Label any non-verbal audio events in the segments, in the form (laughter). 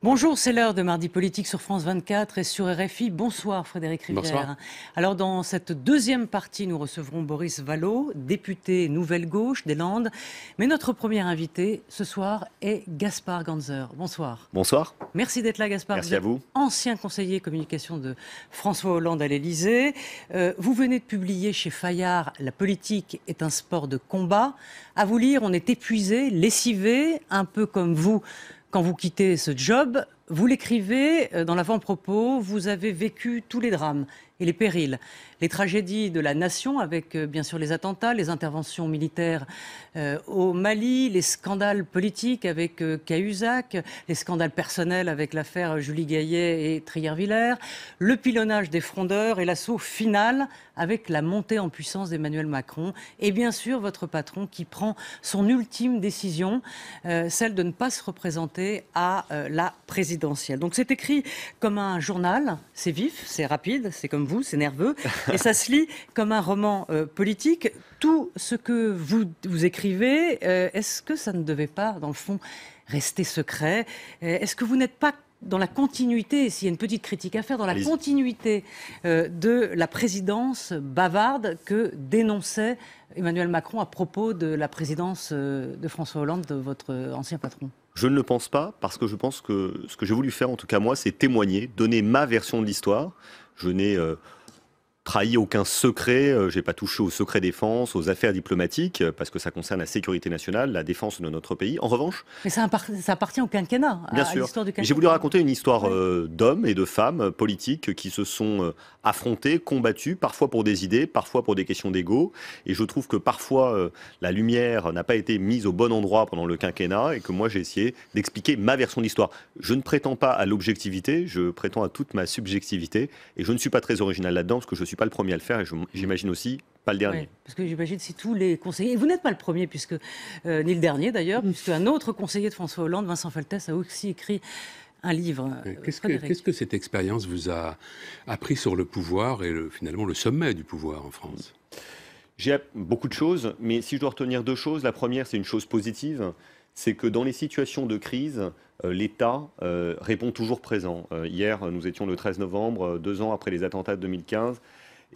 Bonjour, c'est l'heure de Mardi Politique sur France 24 et sur RFI. Bonsoir Frédéric Rivière. Bonsoir. Alors dans cette deuxième partie, nous recevrons Boris Vallot, député Nouvelle Gauche des Landes. Mais notre premier invité ce soir est Gaspard Ganzer. Bonsoir. Bonsoir. Merci d'être là Gaspard. Merci à vous. Ancien conseiller communication de François Hollande à l'Élysée. Euh, vous venez de publier chez Fayard La politique est un sport de combat. À vous lire, on est épuisé, lessivé, un peu comme vous quand vous quittez ce job, vous l'écrivez euh, dans l'avant-propos, vous avez vécu tous les drames et les périls, les tragédies de la nation avec euh, bien sûr les attentats, les interventions militaires euh, au Mali, les scandales politiques avec euh, Cahuzac, les scandales personnels avec l'affaire Julie Gaillet et Trier-Villers, le pilonnage des frondeurs et l'assaut final avec la montée en puissance d'Emmanuel Macron et bien sûr votre patron qui prend son ultime décision, celle de ne pas se représenter à la présidentielle. Donc c'est écrit comme un journal, c'est vif, c'est rapide, c'est comme vous, c'est nerveux, (laughs) et ça se lit comme un roman euh, politique. Tout ce que vous, vous écrivez, euh, est-ce que ça ne devait pas, dans le fond, rester secret? Euh, Est-ce que vous n'êtes pas dans la continuité, s'il y a une petite critique à faire, dans la continuité de la présidence bavarde que dénonçait Emmanuel Macron à propos de la présidence de François Hollande, de votre ancien patron? Je ne le pense pas parce que je pense que ce que j'ai voulu faire, en tout cas moi, c'est témoigner, donner ma version de l'histoire. Je n'ai euh, trahi aucun secret, euh, j'ai pas touché au secret défense, aux affaires diplomatiques, euh, parce que ça concerne la sécurité nationale, la défense de notre pays. En revanche... Mais ça, appartient au quinquennat, bien sûr. J'ai voulu raconter une histoire euh, d'hommes et de femmes politiques qui se sont affrontés, combattus, parfois pour des idées, parfois pour des questions d'ego. Et je trouve que parfois, la lumière n'a pas été mise au bon endroit pendant le quinquennat, et que moi, j'ai essayé d'expliquer ma version de l'histoire. Je ne prétends pas à l'objectivité, je prétends à toute ma subjectivité, et je ne suis pas très original là-dedans, parce que je suis pas le premier à le faire et j'imagine aussi pas le dernier. parce que j'imagine si tous les conseillers, et vous n'êtes pas le premier, puisque euh, ni le dernier d'ailleurs, mm. puisque un autre conseiller de François Hollande, Vincent Faltès, a aussi écrit un livre. Euh, qu'est-ce que, cette expérience vous a appris sur le pouvoir et finalement le sommet du pouvoir en France? J'ai beaucoup de choses, mais si je dois retenir deux choses, la première c'est une chose positive, c'est que dans les situations de crise, euh, l'État répond toujours présent. hier, nous étions le 13 novembre, deux ans après les attentats de 2015.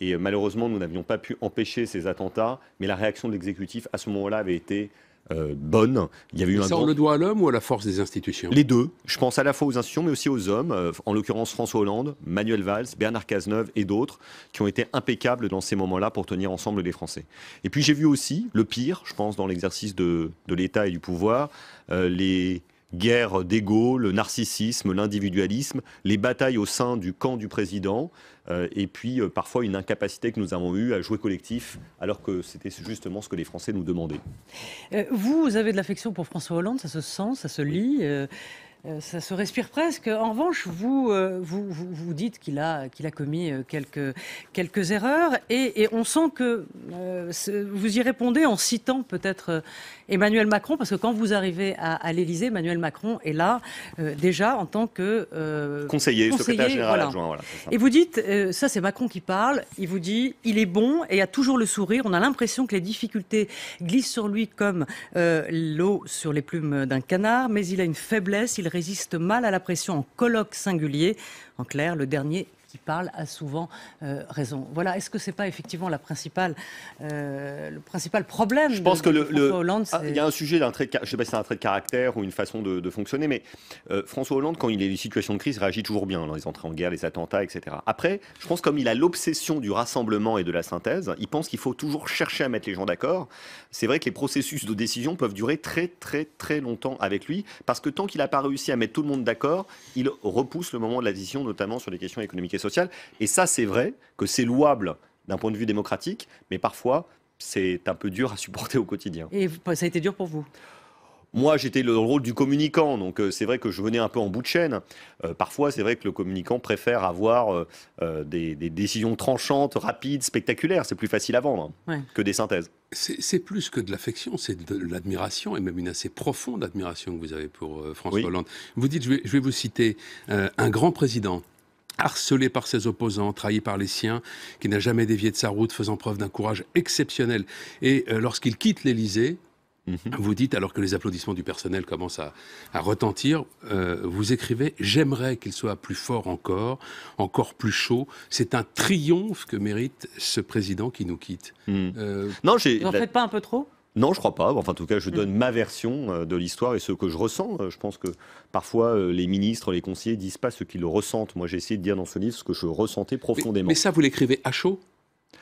Et euh, malheureusement, nous n'avions pas pu empêcher ces attentats, mais la réaction de l'exécutif à ce moment-là avait été euh, bonne. Il y avait eu un ça, on le doit à l'homme ou à la force des institutions? Les deux. Je pense à la fois aux institutions, mais aussi aux hommes. Euh, en l'occurrence, François Hollande, Manuel Valls, Bernard Cazeneuve et d'autres qui ont été impeccables dans ces moments-là pour tenir ensemble les Français. Et puis j'ai vu aussi le pire, je pense, dans l'exercice de, de l'État et du pouvoir, les guerre d'ego, le narcissisme, l'individualisme, les batailles au sein du camp du président, euh, et puis euh, parfois une incapacité que nous avons eue à jouer collectif, alors que c'était justement ce que les Français nous demandaient. Euh, vous, avez de l'affection pour François Hollande, ça se sent, ça se lit. Ça se respire presque. En revanche, vous, euh, vous, vous, dites qu'il a, qu'il a commis quelques, quelques erreurs et, on sent que vous y répondez en citant peut-être Emmanuel Macron, parce que quand vous arrivez à, à l'Élysée, Emmanuel Macron est là déjà en tant que conseiller, secrétaire général adjoint. Voilà, et vous dites, ça c'est Macron qui parle, il vous dit, il est bon et a toujours le sourire. On a l'impression que les difficultés glissent sur lui comme l'eau sur les plumes d'un canard, mais il a une faiblesse, il résiste mal à la pression en colloque singulier. En clair, le dernier qui parle a souvent euh, raison. Voilà, est-ce que c'est pas effectivement la principale, euh, le principal problème Je pense que le, Hollande, ah, il y a un sujet d'un trait, de, je sais pas si c'est un trait de caractère ou une façon de, fonctionner, mais euh, François Hollande, quand il est dans une situation de crise, réagit toujours bien dans les entrées en guerre, les attentats, etc. Après, je pense comme il a l'obsession du rassemblement et de la synthèse, il pense qu'il faut toujours chercher à mettre les gens d'accord. C'est vrai que les processus de décision peuvent durer très très très longtemps avec lui, parce que tant qu'il n'a pas réussi à mettre tout le monde d'accord, il repousse le moment de la décision, notamment sur les questions économiques et sociale. Et ça, c'est vrai que c'est louable d'un point de vue démocratique, mais parfois, c'est un peu dur à supporter au quotidien. Et ça a été dur pour vous? Moi, j'étais le rôle du communicant, donc euh, c'est vrai que je venais un peu en bout de chaîne. Euh, parfois, c'est vrai que le communicant préfère avoir euh, des, décisions tranchantes, rapides, spectaculaires. C'est plus facile à vendre que des synthèses. C'est plus que de l'affection, c'est de l'admiration, et même une assez profonde admiration que vous avez pour François Hollande. Vous dites, je vais, je vais vous citer, un grand président harcelé par ses opposants, trahi par les siens, qui n'a jamais dévié de sa route, faisant preuve d'un courage exceptionnel. Et euh, lorsqu'il quitte l'Élysée, Mhm. Vous dites, alors que les applaudissements du personnel commencent à, retentir, euh, vous écrivez J'aimerais qu'il soit plus fort encore, encore plus chaud. C'est un triomphe que mérite ce président qui nous quitte. Mhm. non, j'ai. Vous n'en faites pas un peu trop non, je crois pas. Enfin, en tout cas, je donne mm. ma version euh, de l'histoire et ce que je ressens. Euh, je pense que parfois, euh, les ministres, les conseillers disent pas ce qu'ils le ressentent. Moi, j'ai essayé de dire dans ce livre ce que je ressentais profondément. Mais, ça, vous l'écrivez à chaud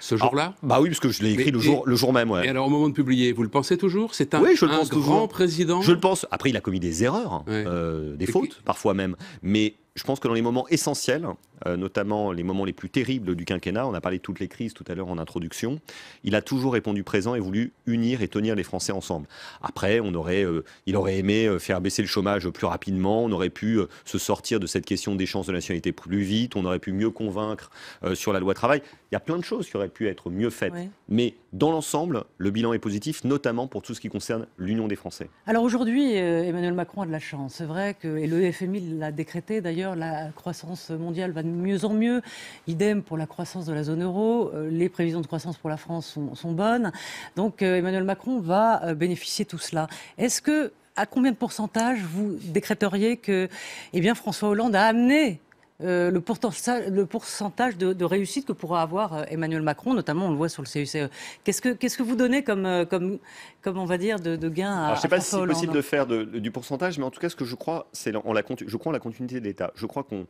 ce jour-là? Bah oui, parce que je l'ai écrit le, jour, le jour même. Ouais. Et alors, au moment de publier, vous le pensez toujours? C'est un, oui, je le pense grand président? Je le pense. Après, il a commis des erreurs, des fautes, parfois même. Mais je pense que dans les moments essentiels, euh, notamment les moments les plus terribles du quinquennat, on a parlé de toutes les crises tout à l'heure en introduction, il a toujours répondu présent et voulu unir et tenir les Français ensemble. Après, on aurait, euh, il aurait aimé euh, faire baisser le chômage plus rapidement, on aurait pu se sortir de cette question d'échange de nationalité plus vite, on aurait pu mieux convaincre sur la loi travail. Il y a plein de choses qui auraient pu être mieux faites. Mais dans l'ensemble, le bilan est positif, notamment pour tout ce qui concerne l'union des Français. Alors aujourd'hui, Emmanuel Macron a de la chance. C'est vrai que, et le FMI l'a décrété d'ailleurs, la croissance mondiale va de mieux en mieux. Idem pour la croissance de la zone euro. Euh, les prévisions de croissance pour la France sont, bonnes. Donc euh, Emmanuel Macron va euh, bénéficier de tout cela. Est-ce que à combien de pourcentage vous décréteriez que eh bien, François Hollande a amené le, pourcentage, de, réussite que pourra avoir Emmanuel Macron, notamment on le voit sur le CUCE. Qu'est-ce que, qu'est-ce que vous donnez comme, comme, comme on va dire, de, gain à, Je ne sais pas si c'est possible de faire du pourcentage, mais en tout cas, ce que je crois, c'est la, je crois en la continuité de l'État. Je crois qu'on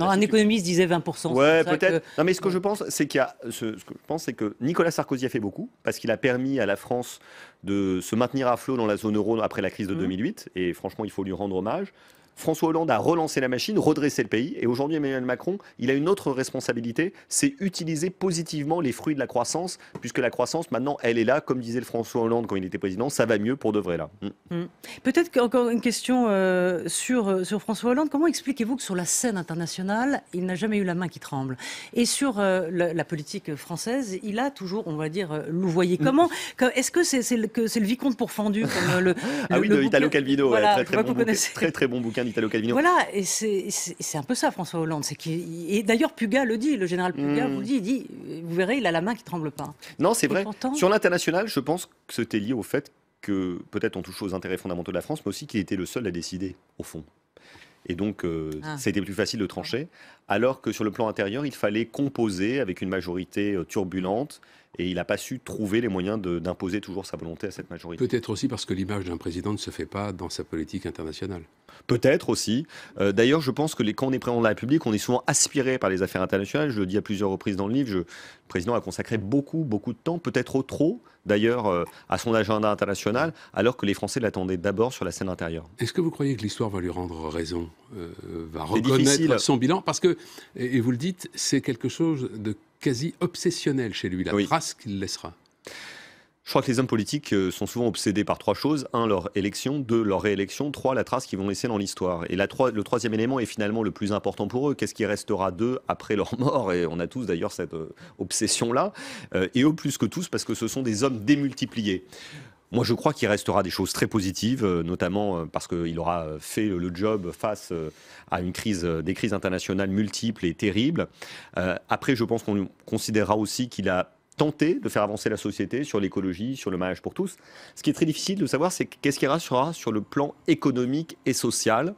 un économiste disait 20%. Ouais, peut-être. Non, mais ce que je pense, c'est qu'il y a, ce, que je pense, c'est que Nicolas Sarkozy a fait beaucoup parce qu'il a permis à la France de se maintenir à flot dans la zone euro après la crise de 2008. Mmh. Et franchement, il faut lui rendre hommage. François Hollande a relancé la machine, redressé le pays. Et aujourd'hui, Emmanuel Macron, il a une autre responsabilité, c'est utiliser positivement les fruits de la croissance, puisque la croissance, maintenant, elle est là. Comme disait le François Hollande quand il était président, ça va mieux pour de vrai là. Mm. Mm. Peut-être encore une question euh, sur, euh, sur François Hollande. Comment expliquez-vous que sur la scène internationale, il n'a jamais eu la main qui tremble? Et sur euh, la, politique française, il a toujours, on va dire, louvoyé. Mm. Comment Est-ce que c'est le, le vicomte pourfendu comme le, (laughs) Ah oui, de Italo Calvino, très, très, bon très, très bon bouquin voilà, et c'est un peu ça, François Hollande. et d'ailleurs, Puga le dit, le général Puga hmm. vous le dit, il dit, vous verrez, il a la main qui tremble pas. Non, c'est vrai. Sur l'international, je pense que c'était lié au fait que peut-être on touche aux intérêts fondamentaux de la France, mais aussi qu'il était le seul à décider, au fond. Et donc, euh, ah. c'était plus facile de trancher. Alors que sur le plan intérieur, il fallait composer avec une majorité euh, turbulente et il n'a pas su trouver les moyens d'imposer toujours sa volonté à cette majorité. Peut-être aussi parce que l'image d'un président ne se fait pas dans sa politique internationale. Peut-être aussi. Euh, d'ailleurs, je pense que les, quand on est président de la République, on est souvent aspiré par les affaires internationales. Je le dis à plusieurs reprises dans le livre. Je, le président a consacré beaucoup, beaucoup de temps, peut-être trop, d'ailleurs, euh, à son agenda international, alors que les Français l'attendaient d'abord sur la scène intérieure. Est-ce que vous croyez que l'histoire va lui rendre raison, euh, va reconnaître son bilan? Parce que, et vous le dites, c'est quelque chose de quasi obsessionnel chez lui, la trace qu'il laissera. Je crois que les hommes politiques euh, sont souvent obsédés par trois choses. Un, leur élection. Deux, leur réélection. Trois, la trace qu'ils vont laisser dans l'histoire. Et la, le troisième élément est finalement le plus important pour eux. Qu'est-ce qui restera d'eux après leur (laughs) mort? Et on a tous d'ailleurs cette euh, obsession-là. Euh, et eux plus que tous parce que ce sont des hommes démultipliés. Moi, je crois qu'il restera des choses très positives, notamment parce qu'il aura fait le job face à une crise, des crises internationales multiples et terribles. après, je pense qu'on considérera aussi qu'il a tenter de faire avancer la société sur l'écologie, sur le mariage pour tous. Ce qui est très difficile de savoir, c'est qu'est-ce qui restera sur le plan économique et social,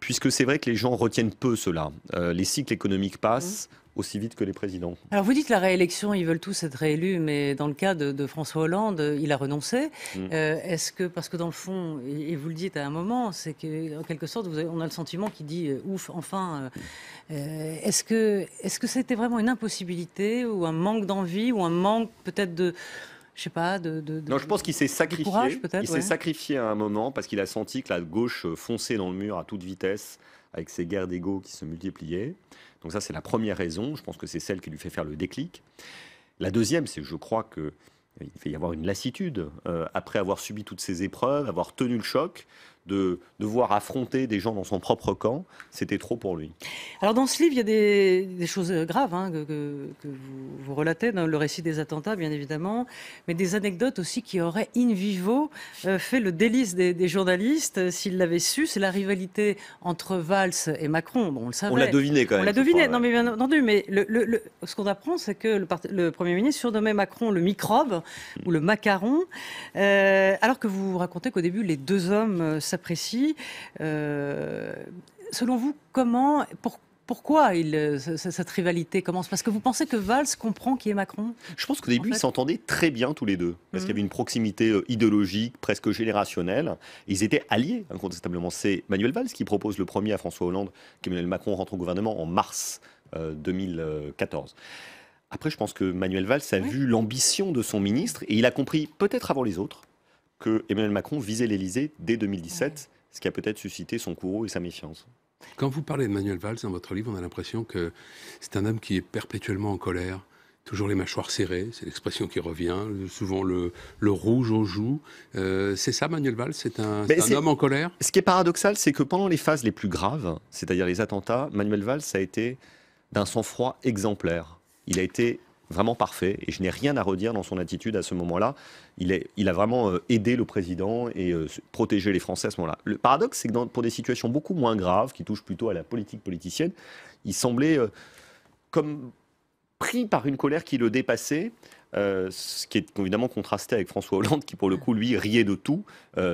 puisque c'est vrai que les gens retiennent peu cela. Euh, les cycles économiques passent, aussi vite que les présidents. Alors vous dites la réélection, ils veulent tous être réélus, mais dans le cas de, François Hollande, il a renoncé. Mm. Euh, est-ce que, parce que dans le fond, et, vous le dites à un moment, c'est qu'en quelque sorte, vous on a le sentiment qu'il dit euh, ouf, enfin. Euh, est-ce que, est-ce que c'était vraiment une impossibilité ou un manque d'envie ou un manque peut-être de je sais pas, de, Non, je pense qu'il s'est sacrifié. il s'est sacrifié à un moment parce qu'il a senti que la gauche fonçait dans le mur à toute vitesse avec ses guerres d'ego qui se multipliaient. Donc ça, c'est la première raison. Je pense que c'est celle qui lui fait faire le déclic. La deuxième, c'est que je crois qu'il fait y avoir une lassitude. Euh, après avoir subi toutes ces épreuves, avoir tenu le choc, de devoir affronter des gens dans son propre camp, c'était trop pour lui. Alors dans ce livre, il y a des, choses graves hein, que, vous, relatez dans le récit des attentats, bien évidemment, mais des anecdotes aussi qui auraient in vivo euh, fait le délice des, journalistes euh, s'ils l'avaient su. C'est la rivalité entre Valls et Macron. Bon, on le savait. On l'a deviné quand même. On l'a deviné, non mais bien entendu. Mais le, ce qu'on apprend, c'est que le, Premier ministre surnommait Macron le microbe ou le macaron, euh, alors que vous racontez qu'au début, les deux hommes s'apprécient. Euh, selon vous, comment, pourquoi il, cette rivalité commence? Parce que vous pensez que Valls comprend qui est Macron? Je pense qu'au début, ils s'entendaient très bien tous les deux. Parce qu'il y avait mhm. une proximité euh, idéologique, presque générationnelle. Ils étaient alliés, incontestablement. C'est Manuel Valls qui propose le premier à François Hollande qu'Emmanuel Macron rentre au gouvernement en mars 2014. Euh, Après, je pense que Manuel Valls a vu l'ambition de son ministre et il a compris, peut-être avant les autres, que Emmanuel Macron visait l'Élysée dès 2017 ce qui a peut-être suscité son courroux et sa méfiance. Quand vous parlez de Manuel Valls dans votre livre, on a l'impression que c'est un homme qui est perpétuellement en colère, toujours les mâchoires serrées, c'est l'expression qui revient, souvent le, le rouge aux joues. Euh, c'est ça, Manuel Valls C'est un, un homme en colère? Ce qui est paradoxal, c'est que pendant les phases les plus graves, c'est-à-dire les attentats, Manuel Valls a été d'un sang-froid exemplaire. Il a été vraiment parfait et je n'ai rien à redire dans son attitude à ce moment-là. Il, est, il a vraiment euh, aidé le président et euh, protégé les Français à ce moment-là. Le paradoxe, c'est que dans, pour des situations beaucoup moins graves, qui touchent plutôt à la politique politicienne, il semblait euh, comme pris par une colère qui le dépassait. ce qui est évidemment contrasté avec François Hollande, qui pour le coup, lui, riait de tout,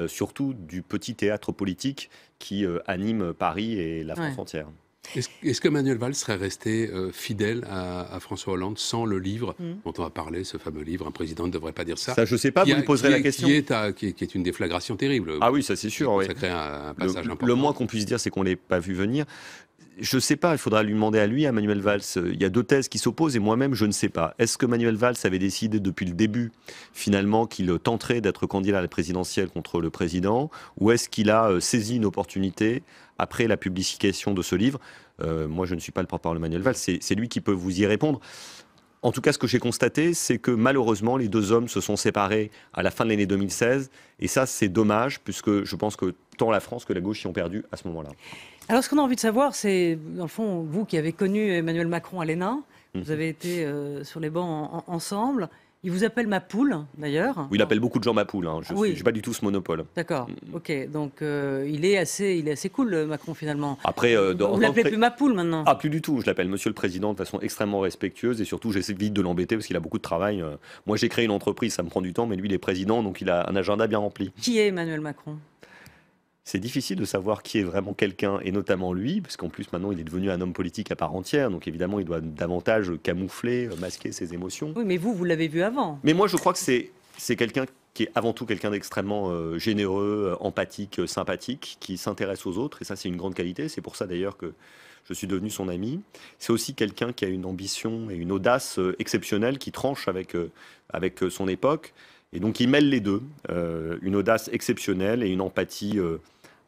surtout du petit théâtre politique qui anime Paris et la France entière. Est-ce que Manuel Valls serait resté euh, fidèle à, François Hollande sans le livre mm. dont on va parler, ce fameux livre Un président ne devrait pas dire ça Ça, je ne sais pas, vous lui poserez la question. Qui est, qui, est, une déflagration terrible. Ah oui, ça c'est sûr. Ça crée un, passage le, important. Le moins qu'on puisse dire, c'est qu'on ne l'ait pas vu venir. Je ne sais pas, il faudra lui demander à lui, à Manuel Valls. Il y a deux thèses qui s'opposent et moi-même, je ne sais pas. Est-ce que Manuel Valls avait décidé depuis le début, finalement, qu'il tenterait d'être candidat à la présidentielle contre le président Ou est-ce qu'il a euh, saisi une opportunité après la publication de ce livre? Euh, moi, je ne suis pas le porte-parole de Manuel Valls, c'est lui qui peut vous y répondre. En tout cas, ce que j'ai constaté, c'est que malheureusement, les deux hommes se sont séparés à la fin de l'année 2016. Et ça, c'est dommage, puisque je pense que tant la France que la gauche y ont perdu à ce moment-là. Alors, ce qu'on a envie de savoir, c'est, dans le fond, vous qui avez connu Emmanuel Macron à l'ENA, vous mhm. avez été euh, sur les bancs ensemble. Il vous appelle ma poule, d'ailleurs. Oui, il appelle beaucoup de gens ma poule. Hein. Je n'ai pas du tout ce monopole. D'accord. Mm. Ok. Donc euh, il est assez, il est assez cool, Macron finalement. Après, euh, vous l'appelez plus ma poule maintenant. Ah, plus du tout. Je l'appelle Monsieur le Président de façon extrêmement respectueuse et surtout j'essaie vite de l'embêter parce qu'il a beaucoup de travail. Euh. Moi, j'ai créé une entreprise, ça me prend du temps, mais lui, il est président, donc il a un agenda bien rempli. Qui est Emmanuel Macron? C'est difficile de savoir qui est vraiment quelqu'un, et notamment lui, parce qu'en plus maintenant il est devenu un homme politique à part entière, donc évidemment il doit davantage camoufler, masquer ses émotions. Oui, mais vous, vous l'avez vu avant. Mais moi je crois que c'est, c'est quelqu'un qui est avant tout quelqu'un d'extrêmement euh, généreux, euh, empathique, euh, sympathique, qui s'intéresse aux autres, et ça c'est une grande qualité, c'est pour ça d'ailleurs que je suis devenu son ami. C'est aussi quelqu'un qui a une ambition et une audace exceptionnelle, qui tranche avec, avec son époque. Et donc il mêle les deux, une audace exceptionnelle et une empathie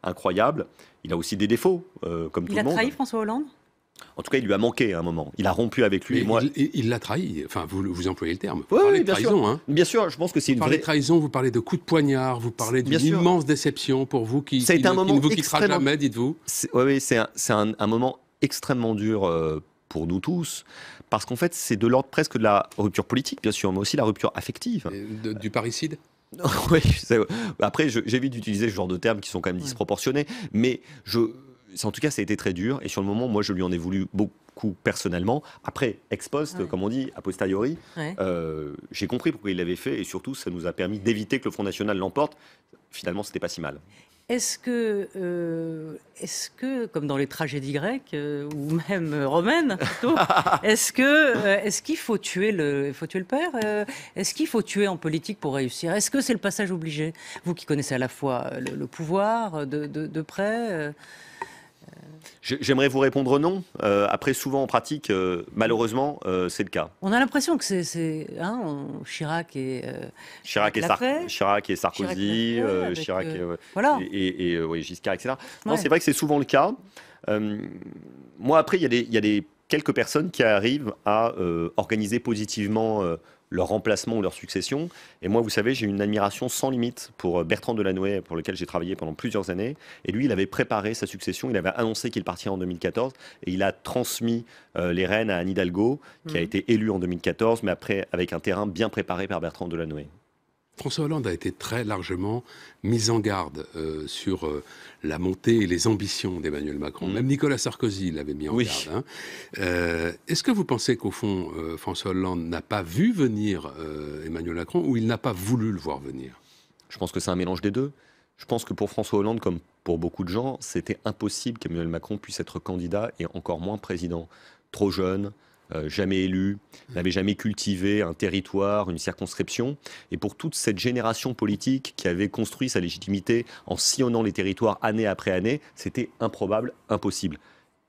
incroyable. Il a aussi des défauts, euh, comme tout le monde. Il a trahi François Hollande? En tout cas, il lui a manqué à un moment. Il a rompu avec lui. moi... Il l'a trahi. Enfin, vous, vous employez le terme. Vous oui, bien trahison, sûr. Hein. Bien sûr, je pense que c'est une vous parlez de trahison, vous parlez de coup de poignard, vous parlez d'une immense déception pour vous qui, qui, un moment ne vous quittera jamais, dites-vous. Oui, oui c'est un, un, moment extrêmement dur euh, pour nous tous, parce qu'en fait, c'est de l'ordre presque de la rupture politique, bien sûr, mais aussi la rupture affective. du parricide? (laughs) Oui, après, j'évite d'utiliser ce genre de termes qui sont quand même disproportionnés, mais je, en tout cas, ça a été très dur. Et sur le moment, moi, je lui en ai voulu beaucoup personnellement. Après, ex post, comme on dit, a posteriori, euh, j'ai compris pourquoi il l'avait fait. Et surtout, ça nous a permis d'éviter que le Front National l'emporte. Finalement, c'était pas si mal. Est-ce que, euh, est que, comme dans les tragédies grecques euh, ou même romaines, (laughs) est-ce que, euh, est-ce qu'il faut tuer le, faut tuer le père Est-ce qu'il faut tuer en politique pour réussir? Est-ce que c'est le passage obligé? Vous qui connaissez à la fois le, pouvoir de, de, de près. J'aimerais vous répondre non. Euh, après, souvent en pratique, euh, malheureusement, euh, c'est le cas. On a l'impression que c'est hein, Chirac et Chirac, et Chirac et Sarkozy, Chirac, et, voilà. et, Giscard, etc. Non, c'est vrai que c'est souvent le cas. moi, après, il y, y, a des quelques personnes qui arrivent à organiser positivement leur remplacement ou leur succession. Et moi, vous savez, j'ai une admiration sans limite pour euh, Bertrand Delanoë, pour lequel j'ai travaillé pendant plusieurs années. Et lui, il avait préparé sa succession, il avait annoncé qu'il partirait en 2014, et il a transmis euh, les rênes à Anne Hidalgo, qui a mmh. été élue en 2014, mais après avec un terrain bien préparé par Bertrand Delanoë. François Hollande a été très largement mis en garde euh, sur euh, la montée et les ambitions d'Emmanuel Macron. Mm. Même Nicolas Sarkozy l'avait mis en garde. Hein. Euh, est-ce que vous pensez qu'au fond, François Hollande n'a pas vu venir Emmanuel Macron ou il n'a pas voulu le voir venir? Je pense que c'est un mélange des deux. Je pense que pour François Hollande, comme pour beaucoup de gens, c'était impossible qu'Emmanuel Macron puisse être candidat et encore moins président. Trop jeune, euh, jamais élu, n'avait jamais cultivé un territoire, une circonscription. Et pour toute cette génération politique qui avait construit sa légitimité en sillonnant les territoires année après année, c'était improbable, impossible.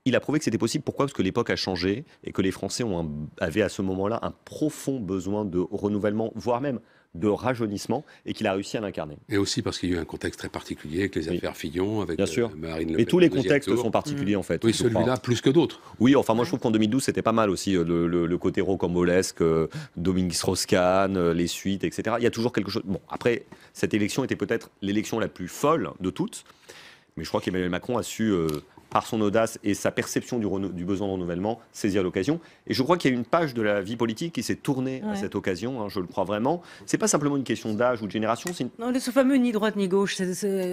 Il a prouvé que c'était possible. Pourquoi? Parce que l'époque a changé et que les Français ont avaient à ce moment-là un profond besoin de renouvellement, voire même de rajeunissement et qu'il a réussi à l'incarner. Et aussi parce qu'il y a eu un contexte très particulier avec les affaires Fillon, avec Bien sûr. Euh, Marine Le Pen. Et tous les contextes sont particuliers en fait. Oui, celui-là plus que d'autres. Oui, enfin moi je trouve qu'en 2012 c'était pas mal aussi euh, le, côté rocambolesque, euh, Dominique Strauss-Kahn, les suites, etc. Il y a toujours quelque chose. Bon, après cette élection était peut-être l'élection la plus folle de toutes, mais je crois qu'Emmanuel Macron a su par son audace et sa perception du, du besoin de renouvellement, saisir l'occasion. Et je crois qu'il y a une page de la vie politique qui s'est tournée à cette occasion, hein, je le crois vraiment. C'est pas simplement une question d'âge ou de génération. Une... Non, ce fameux ni droite ni gauche.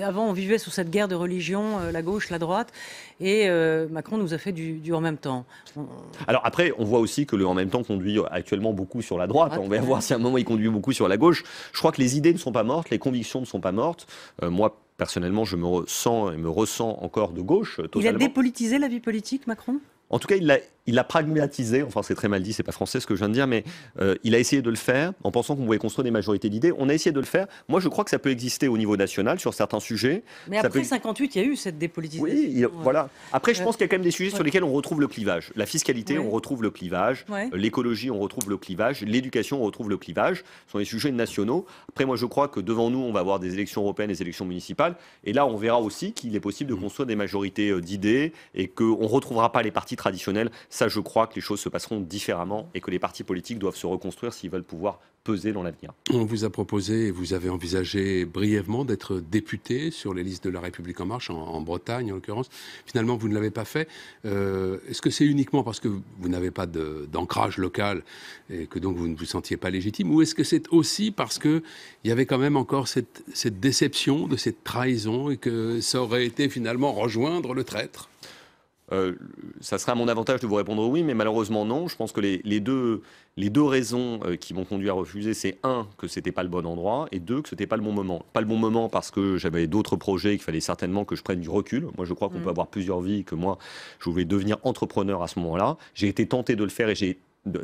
Avant, on vivait sous cette guerre de religion, euh, la gauche, la droite, et euh, Macron nous a fait du, en même temps. Alors après, on voit aussi que le en même temps conduit actuellement beaucoup sur la droite. on va voir si à un moment il conduit beaucoup sur la gauche. Je crois que les idées ne sont pas mortes, les convictions ne sont pas mortes. Euh, moi, personnellement, je me ressens et me ressens encore de gauche. Il a dépolitisé la vie politique, Macron? En tout cas, il l'a il a pragmatisé, enfin c'est très mal dit, c'est pas français ce que je viens de dire, mais euh, il a essayé de le faire en pensant qu'on pouvait construire des majorités d'idées. On a essayé de le faire. Moi, je crois que ça peut exister au niveau national sur certains sujets. Mais après 58, il y a eu cette dépolitisation. Oui, voilà. Après, je pense qu'il y a quand même des sujets sur lesquels on retrouve le clivage. La fiscalité, on retrouve le clivage. L'écologie, on retrouve le clivage. L'éducation, on retrouve le clivage. Ce sont des sujets nationaux. Après, moi, je crois que devant nous, on va avoir des élections européennes, des élections municipales. Et là, on verra aussi qu'il est possible de mmh. construire des majorités euh, d'idées et qu'on ne retrouvera pas les partis traditionnels. Ça, je crois que les choses se passeront différemment et que les partis politiques doivent se reconstruire s'ils veulent pouvoir peser dans l'avenir. On vous a proposé et vous avez envisagé brièvement d'être député sur les listes de La République En Marche, en, Bretagne en l'occurrence. Finalement, vous ne l'avez pas fait. Euh, est-ce que c'est uniquement parce que vous n'avez pas d'ancrage local et que donc vous ne vous sentiez pas légitime Ou est-ce que c'est aussi parce qu'il y avait quand même encore cette, cette déception de cette trahison et que ça aurait été finalement rejoindre le traître? Euh, ça serait à mon avantage de vous répondre oui, mais malheureusement non. Je pense que les, deux, les deux raisons euh, qui m'ont conduit à refuser, c'est un, que c'était pas le bon endroit, et deux, que c'était pas le bon moment. Pas le bon moment parce que j'avais d'autres projets, qu'il fallait certainement que je prenne du recul. Moi, je crois qu'on mm. peut avoir plusieurs vies, que moi, je voulais devenir entrepreneur à ce moment-là. J'ai été tenté de le faire et j'ai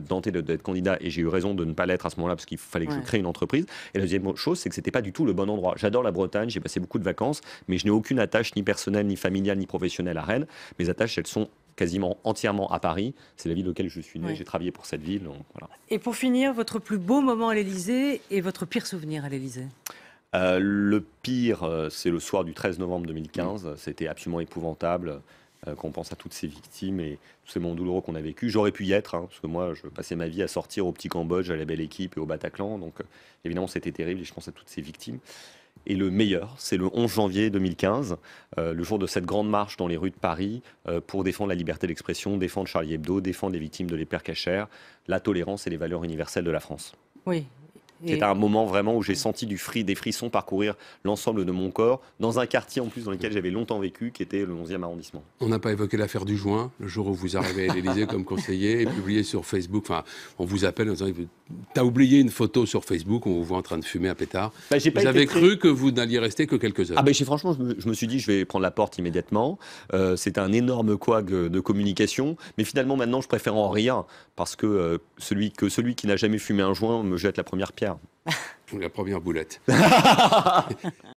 tenté d'être candidat et j'ai eu raison de ne pas l'être à ce moment-là parce qu'il fallait que je crée une entreprise. Et la deuxième chose, c'est que c'était pas du tout le bon endroit. J'adore la Bretagne, j'ai passé beaucoup de vacances, mais je n'ai aucune attache ni personnelle, ni familiale, ni professionnelle à Rennes. Mes attaches, elles sont quasiment entièrement à Paris. C'est la ville laquelle je suis né. J'ai travaillé pour cette ville. Et pour finir, votre plus beau moment à l'Élysée et votre pire souvenir à l'Élysée? Euh, le pire, euh, c'est le soir du 13 novembre 2015. C'était absolument épouvantable. Euh, quand on pense à toutes ces victimes et tous ces moments douloureux qu'on a vécu. J'aurais pu y être, hein, parce que moi, je passais ma vie à sortir au petit Cambodge, à la belle équipe et au Bataclan. Donc, euh, évidemment, c'était terrible et je pense à toutes ces victimes. Et le meilleur, c'est le 11 janvier 2015, euh, le jour de cette grande marche dans les rues de Paris pour défendre la liberté d'expression, défendre Charlie Hebdo, défendre les victimes de l'hypercachère, la tolérance et les valeurs universelles de la France. Oui, c'était un moment vraiment où j'ai senti du fri, des frissons parcourir l'ensemble de mon corps, dans un quartier en plus dans lequel j'avais longtemps vécu, qui était le 11e arrondissement. On n'a pas évoqué l'affaire du joint, le jour où vous arrivez à l'Élysée comme conseiller et publié sur Facebook. Enfin, on vous appelle en disant T'as oublié une photo sur Facebook où on vous voit en train de fumer un pétard. Bah, vous avez cru que vous n'alliez rester que quelques heures. Ah ben, franchement, je me, suis dit, je vais prendre la porte immédiatement. Euh, C'était un énorme couac de communication. Mais finalement, maintenant, je préfère en rire parce que, euh, celui, que celui qui n'a jamais fumé un joint me jette la première pierre. La première boulette. (laughs)